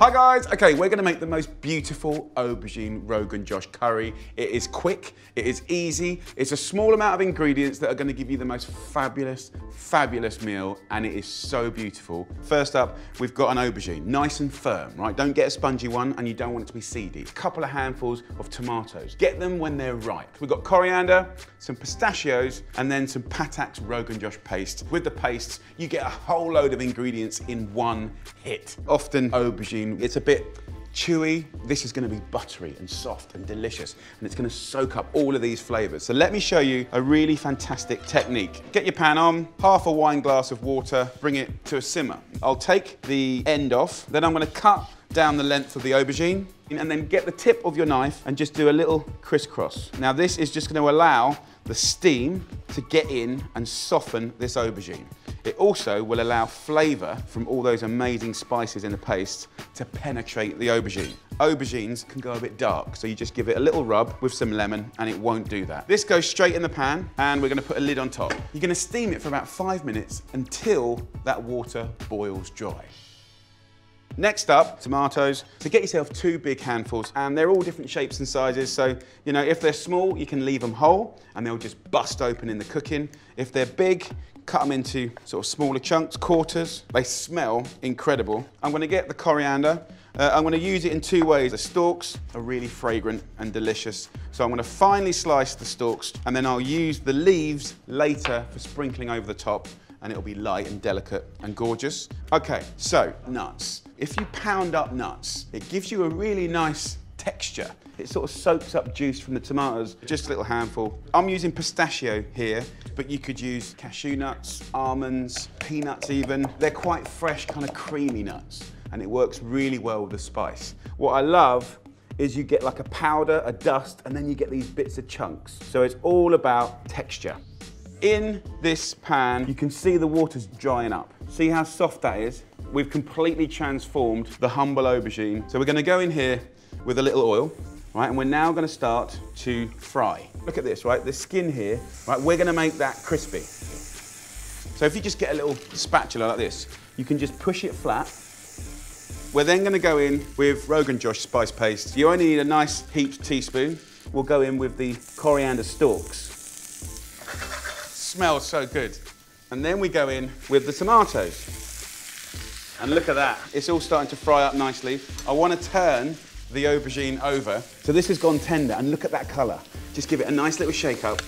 Hi guys, okay, we're gonna make the most beautiful aubergine Rogan Josh curry. It is quick, it is easy, it's a small amount of ingredients that are gonna give you the most fabulous, fabulous meal, and it is so beautiful. First up, we've got an aubergine, nice and firm, right? Don't get a spongy one, and you don't want it to be seedy. A couple of handfuls of tomatoes. Get them when they're ripe. We've got coriander, some pistachios, and then some Patak's Rogan Josh paste. With the pastes, you get a whole load of ingredients in one hit. Often aubergine it's a bit chewy. This is gonna be buttery and soft and delicious, and it's gonna soak up all of these flavors. So let me show you a really fantastic technique. Get your pan on, half a wine glass of water, bring it to a simmer. I'll take the end off, then I'm gonna cut down the length of the aubergine, and then get the tip of your knife and just do a little crisscross. Now this is just gonna allow the steam to get in and soften this aubergine. It also will allow flavour from all those amazing spices in the paste to penetrate the aubergine. Aubergines can go a bit dark, so you just give it a little rub with some lemon and it won't do that. This goes straight in the pan and we're gonna put a lid on top. You're gonna steam it for about five minutes until that water boils dry. Next up, tomatoes. So get yourself two big handfuls and they're all different shapes and sizes. So, you know, if they're small, you can leave them whole and they'll just bust open in the cooking. If they're big, cut them into sort of smaller chunks, quarters. They smell incredible. I'm gonna get the coriander. Uh, I'm gonna use it in two ways. The stalks are really fragrant and delicious. So I'm gonna finely slice the stalks and then I'll use the leaves later for sprinkling over the top and it'll be light and delicate and gorgeous. Okay, so nuts. If you pound up nuts, it gives you a really nice texture. It sort of soaks up juice from the tomatoes, just a little handful. I'm using pistachio here, but you could use cashew nuts, almonds, peanuts even. They're quite fresh, kind of creamy nuts, and it works really well with the spice. What I love is you get like a powder, a dust, and then you get these bits of chunks. So it's all about texture. In this pan, you can see the water's drying up. See how soft that is? We've completely transformed the humble aubergine. So we're gonna go in here with a little oil, right? And we're now gonna start to fry. Look at this, right? The skin here, right? We're gonna make that crispy. So if you just get a little spatula like this, you can just push it flat. We're then gonna go in with Rogan Josh spice paste. You only need a nice heaped teaspoon. We'll go in with the coriander stalks. Smells so good. And then we go in with the tomatoes. And look at that. It's all starting to fry up nicely. I want to turn the aubergine over. So this has gone tender, and look at that colour. Just give it a nice little shake up.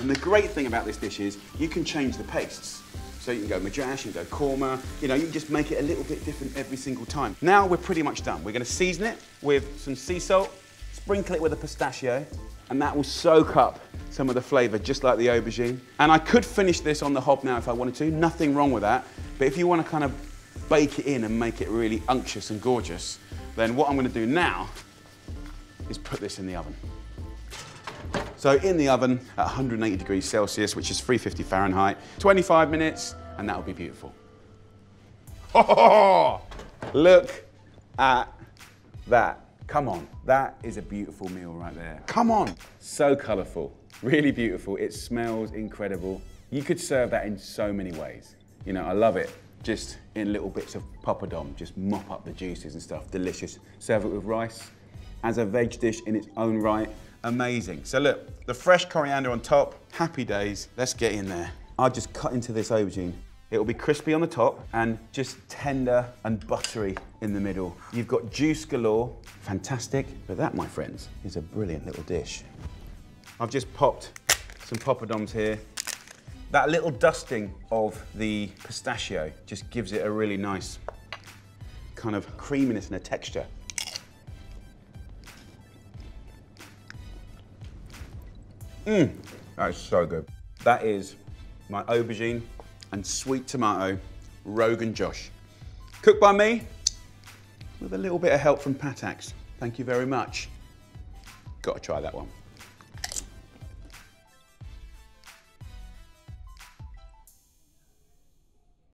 And the great thing about this dish is you can change the pastes. So you can go Madras, you can go Korma, you know, you can just make it a little bit different every single time. Now we're pretty much done. We're gonna season it with some sea salt, sprinkle it with a pistachio, and that will soak up some of the flavour, just like the aubergine. And I could finish this on the hob now if I wanted to, nothing wrong with that. But if you want to kind of bake it in and make it really unctuous and gorgeous, then what I'm going to do now is put this in the oven. So in the oven at 180 degrees Celsius, which is 350 Fahrenheit, 25 minutes, and that'll be beautiful. Oh, look at that. Come on, that is a beautiful meal right there. Come on, so colorful, really beautiful. It smells incredible. You could serve that in so many ways. You know, I love it. Just in little bits of poppadom, just mop up the juices and stuff. Delicious. Serve it with rice. As a veg dish in its own right, amazing. So look, the fresh coriander on top, happy days. Let's get in there. I'll just cut into this aubergine It'll be crispy on the top and just tender and buttery in the middle. You've got juice galore, fantastic. But that, my friends, is a brilliant little dish. I've just popped some poppadoms here. That little dusting of the pistachio just gives it a really nice kind of creaminess and a texture. Mmm, that is so good. That is my aubergine and sweet tomato Rogan Josh. Cooked by me with a little bit of help from Patak's. Thank you very much. Got to try that one.